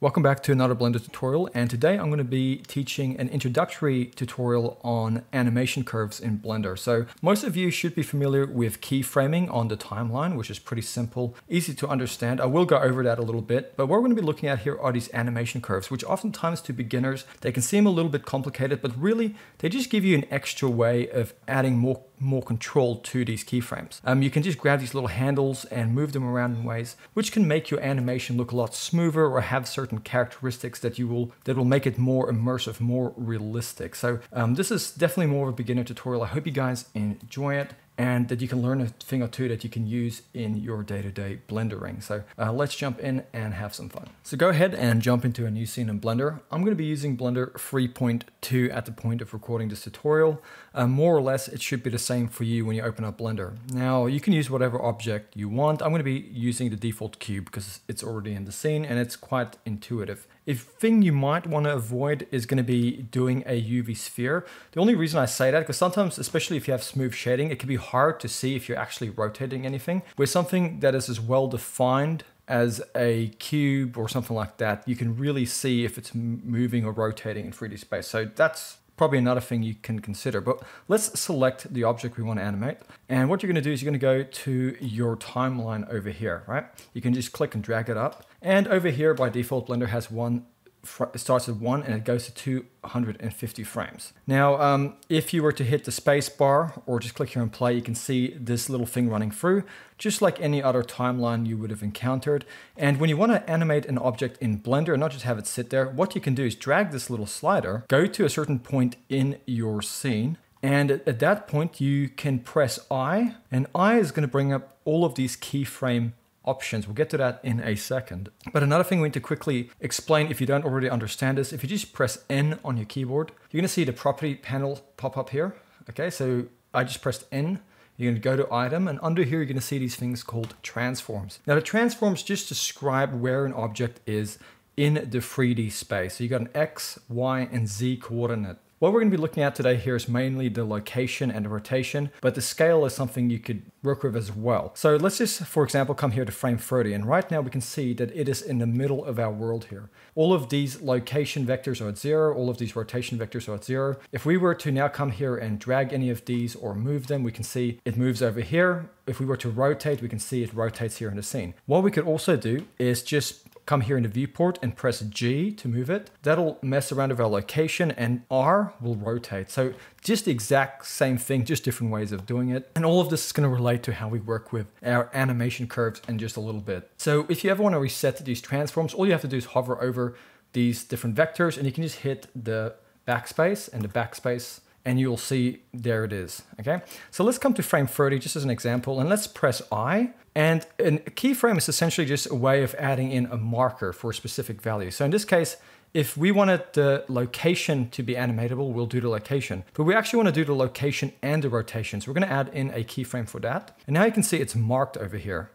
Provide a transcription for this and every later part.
Welcome back to another Blender tutorial and today I'm going to be teaching an introductory tutorial on animation curves in Blender. So most of you should be familiar with keyframing on the timeline which is pretty simple, easy to understand. I will go over that a little bit but what we're going to be looking at here are these animation curves which oftentimes to beginners they can seem a little bit complicated but really they just give you an extra way of adding more more control to these keyframes. Um, you can just grab these little handles and move them around in ways which can make your animation look a lot smoother or have certain characteristics that you will that will make it more immersive, more realistic. So um, this is definitely more of a beginner tutorial. I hope you guys enjoy it and that you can learn a thing or two that you can use in your day-to-day blendering. So uh, let's jump in and have some fun. So go ahead and jump into a new scene in Blender. I'm gonna be using Blender 3.2 at the point of recording this tutorial. Uh, more or less, it should be the same for you when you open up Blender. Now, you can use whatever object you want. I'm gonna be using the default cube because it's already in the scene and it's quite intuitive. A thing you might want to avoid is going to be doing a UV sphere. The only reason I say that, because sometimes, especially if you have smooth shading, it can be hard to see if you're actually rotating anything. With something that is as well defined as a cube or something like that, you can really see if it's moving or rotating in 3D space. So that's probably another thing you can consider. But let's select the object we want to animate. And what you're going to do is you're going to go to your timeline over here, right? You can just click and drag it up. And over here, by default, Blender has one starts at one and it goes to 250 frames. Now, um, if you were to hit the space bar or just click here and play, you can see this little thing running through, just like any other timeline you would have encountered. And when you want to animate an object in Blender and not just have it sit there, what you can do is drag this little slider, go to a certain point in your scene, and at that point, you can press I, and I is going to bring up all of these keyframe options. We'll get to that in a second. But another thing we need to quickly explain if you don't already understand this, if you just press N on your keyboard, you're gonna see the property panel pop up here. Okay, so I just pressed N. You're gonna go to item and under here, you're gonna see these things called transforms. Now the transforms just describe where an object is in the 3D space. So you got an X, Y, and Z coordinate. What we're going to be looking at today here is mainly the location and the rotation, but the scale is something you could work with as well. So let's just, for example, come here to frame 30, and right now we can see that it is in the middle of our world here. All of these location vectors are at zero, all of these rotation vectors are at zero. If we were to now come here and drag any of these or move them, we can see it moves over here. If we were to rotate, we can see it rotates here in the scene. What we could also do is just come here in the viewport and press G to move it. That'll mess around with our location and R will rotate. So just the exact same thing, just different ways of doing it. And all of this is gonna relate to how we work with our animation curves in just a little bit. So if you ever wanna reset these transforms, all you have to do is hover over these different vectors and you can just hit the backspace and the backspace and you'll see there it is, okay? So let's come to frame 30 just as an example and let's press I. And a keyframe is essentially just a way of adding in a marker for a specific value. So in this case, if we wanted the location to be animatable, we'll do the location. But we actually want to do the location and the rotation. So we're going to add in a keyframe for that. And now you can see it's marked over here.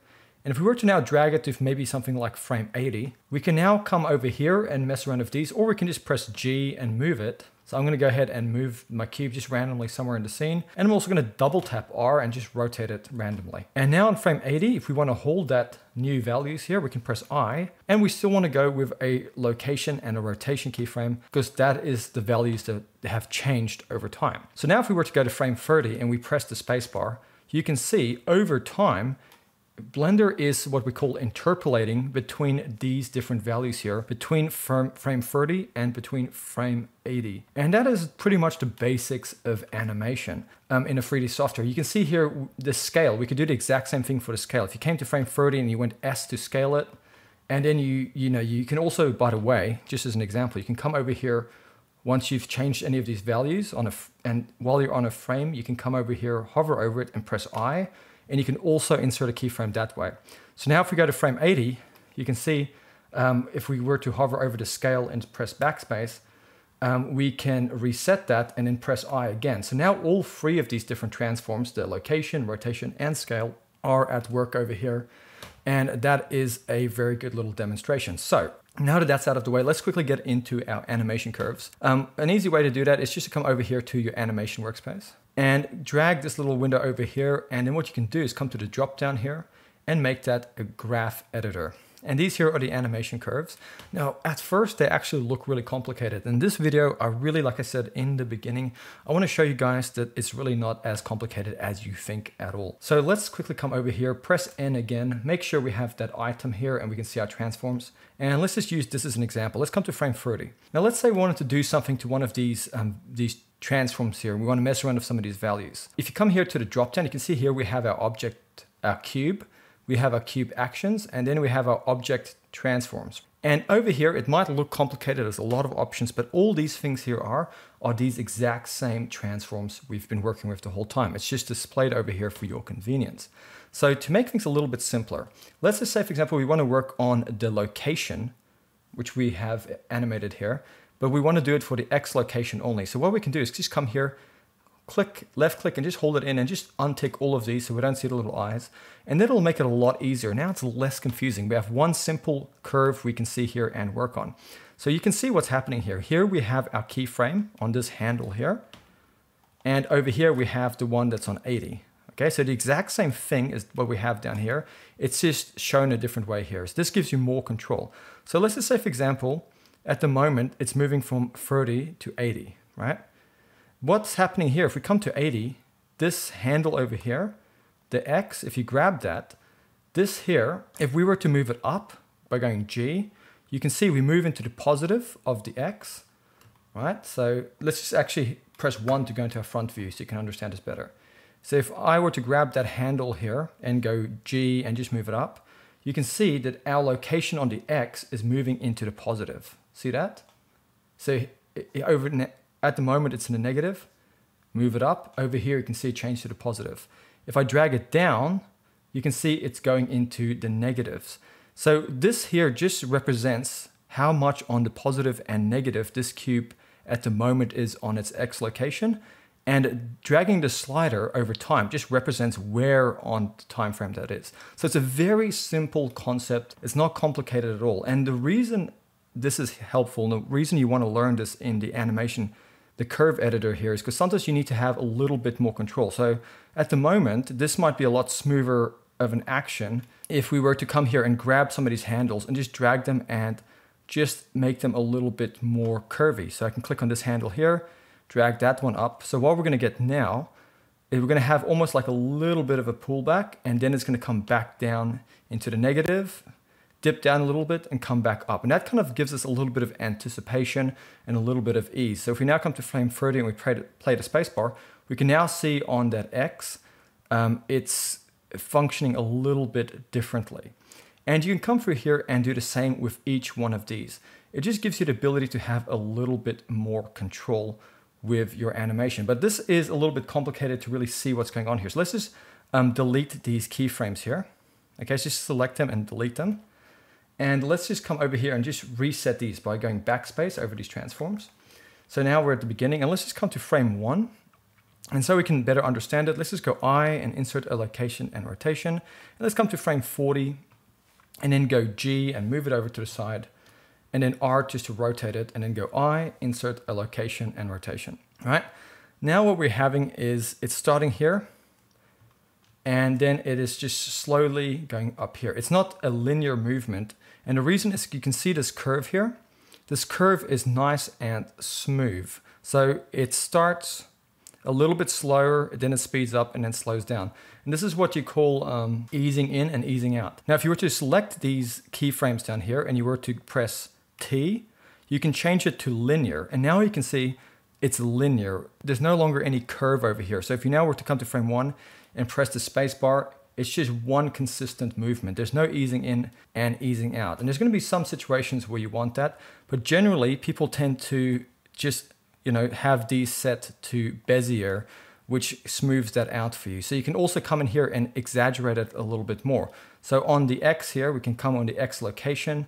And if we were to now drag it to maybe something like frame 80, we can now come over here and mess around with these, or we can just press G and move it. So I'm gonna go ahead and move my cube just randomly somewhere in the scene. And I'm also gonna double tap R and just rotate it randomly. And now in frame 80, if we wanna hold that new values here, we can press I, and we still wanna go with a location and a rotation keyframe because that is the values that have changed over time. So now if we were to go to frame 30 and we press the spacebar, you can see over time, Blender is what we call interpolating between these different values here, between frame 30 and between frame 80. And that is pretty much the basics of animation um, in a 3D software. You can see here the scale. We could do the exact same thing for the scale. If you came to frame 30 and you went S to scale it, and then you, you know, you can also, by the way, just as an example, you can come over here once you've changed any of these values on a, and while you're on a frame, you can come over here, hover over it and press I, and you can also insert a keyframe that way. So now if we go to frame 80, you can see um, if we were to hover over the scale and press backspace, um, we can reset that and then press I again. So now all three of these different transforms, the location, rotation, and scale, are at work over here. And that is a very good little demonstration. So now that that's out of the way, let's quickly get into our animation curves. Um, an easy way to do that is just to come over here to your animation workspace and drag this little window over here. And then what you can do is come to the drop down here and make that a graph editor. And these here are the animation curves. Now, at first, they actually look really complicated. In this video, I really, like I said in the beginning, I wanna show you guys that it's really not as complicated as you think at all. So let's quickly come over here, press N again, make sure we have that item here and we can see our transforms. And let's just use this as an example. Let's come to frame 30. Now, let's say we wanted to do something to one of these, um, these transforms here. We want to mess around with some of these values. If you come here to the dropdown, you can see here we have our object, our cube, we have our cube actions, and then we have our object transforms. And over here, it might look complicated, there's a lot of options, but all these things here are, are these exact same transforms we've been working with the whole time. It's just displayed over here for your convenience. So to make things a little bit simpler, let's just say, for example, we want to work on the location, which we have animated here but we want to do it for the X location only. So what we can do is just come here, click, left click and just hold it in and just untick all of these so we don't see the little eyes. And that'll make it a lot easier. Now it's less confusing. We have one simple curve we can see here and work on. So you can see what's happening here. Here we have our keyframe on this handle here. And over here we have the one that's on 80. Okay, so the exact same thing is what we have down here. It's just shown a different way here. So this gives you more control. So let's just say, for example, at the moment, it's moving from 30 to 80, right? What's happening here, if we come to 80, this handle over here, the X, if you grab that, this here, if we were to move it up by going G, you can see we move into the positive of the X, right? So let's just actually press one to go into our front view so you can understand this better. So if I were to grab that handle here and go G and just move it up, you can see that our location on the X is moving into the positive. See that? So over at the moment it's in the negative. Move it up. Over here you can see it change to the positive. If I drag it down, you can see it's going into the negatives. So this here just represents how much on the positive and negative this cube at the moment is on its X location. And dragging the slider over time just represents where on the time frame that is. So it's a very simple concept. It's not complicated at all. And the reason this is helpful. And the reason you want to learn this in the animation, the curve editor here is because sometimes you need to have a little bit more control. So at the moment, this might be a lot smoother of an action if we were to come here and grab some of these handles and just drag them and just make them a little bit more curvy. So I can click on this handle here, drag that one up. So what we're gonna get now is we're gonna have almost like a little bit of a pullback and then it's gonna come back down into the negative dip down a little bit and come back up. And that kind of gives us a little bit of anticipation and a little bit of ease. So if we now come to frame 30 and we play, the spacebar, we can now see on that X, um, it's functioning a little bit differently. And you can come through here and do the same with each one of these. It just gives you the ability to have a little bit more control with your animation. But this is a little bit complicated to really see what's going on here. So let's just um, delete these keyframes here. Okay, so just select them and delete them. And let's just come over here and just reset these by going backspace over these transforms. So now we're at the beginning and let's just come to frame one. And so we can better understand it, let's just go I and insert a location and rotation. And let's come to frame 40 and then go G and move it over to the side. And then R just to rotate it and then go I, insert a location and rotation, right? Now what we're having is it's starting here and then it is just slowly going up here. It's not a linear movement. And the reason is you can see this curve here. This curve is nice and smooth. So it starts a little bit slower, then it speeds up and then slows down. And this is what you call um, easing in and easing out. Now, if you were to select these keyframes down here and you were to press T, you can change it to linear. And now you can see it's linear. There's no longer any curve over here. So if you now were to come to frame one and press the space bar, it's just one consistent movement. There's no easing in and easing out. And there's going to be some situations where you want that, but generally people tend to just, you know, have these set to Bezier, which smooths that out for you. So you can also come in here and exaggerate it a little bit more. So on the X here, we can come on the X location,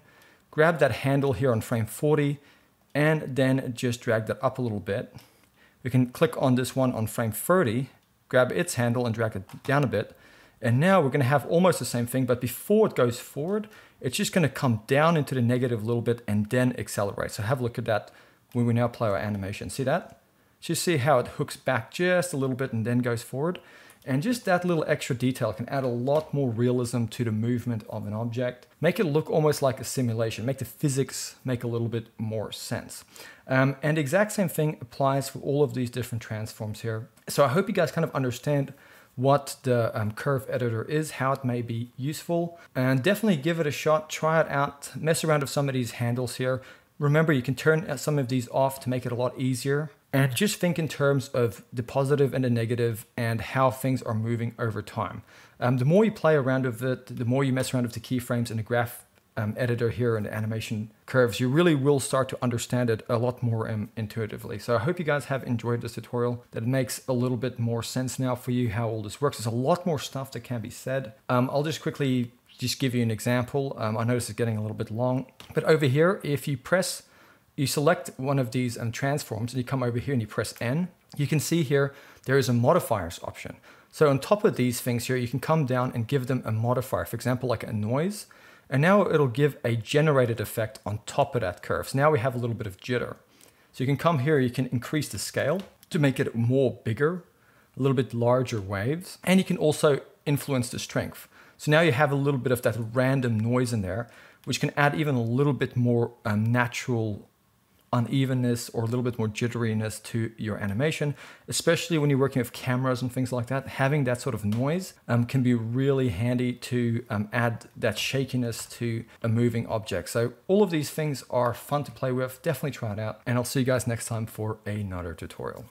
grab that handle here on frame 40, and then just drag that up a little bit. We can click on this one on frame 30, grab its handle and drag it down a bit, and now we're going to have almost the same thing, but before it goes forward, it's just going to come down into the negative a little bit and then accelerate. So have a look at that when we now play our animation. See that? Just see how it hooks back just a little bit and then goes forward. And just that little extra detail can add a lot more realism to the movement of an object, make it look almost like a simulation, make the physics make a little bit more sense. Um, and the exact same thing applies for all of these different transforms here. So I hope you guys kind of understand what the um, curve editor is, how it may be useful, and definitely give it a shot, try it out, mess around with some of these handles here. Remember, you can turn some of these off to make it a lot easier. And just think in terms of the positive and the negative and how things are moving over time. Um, the more you play around with it, the more you mess around with the keyframes and the graph um, editor here and the animation curves, you really will start to understand it a lot more um, intuitively. So I hope you guys have enjoyed this tutorial, that makes a little bit more sense now for you how all this works. There's a lot more stuff that can be said. Um, I'll just quickly just give you an example. Um, I know this is getting a little bit long, but over here, if you press, you select one of these um, transforms and you come over here and you press N, you can see here, there is a modifiers option. So on top of these things here, you can come down and give them a modifier, for example, like a noise. And now it'll give a generated effect on top of that curve. So now we have a little bit of jitter. So you can come here, you can increase the scale to make it more bigger, a little bit larger waves. And you can also influence the strength. So now you have a little bit of that random noise in there, which can add even a little bit more um, natural unevenness or a little bit more jitteriness to your animation, especially when you're working with cameras and things like that. Having that sort of noise um, can be really handy to um, add that shakiness to a moving object. So all of these things are fun to play with. Definitely try it out. And I'll see you guys next time for another tutorial.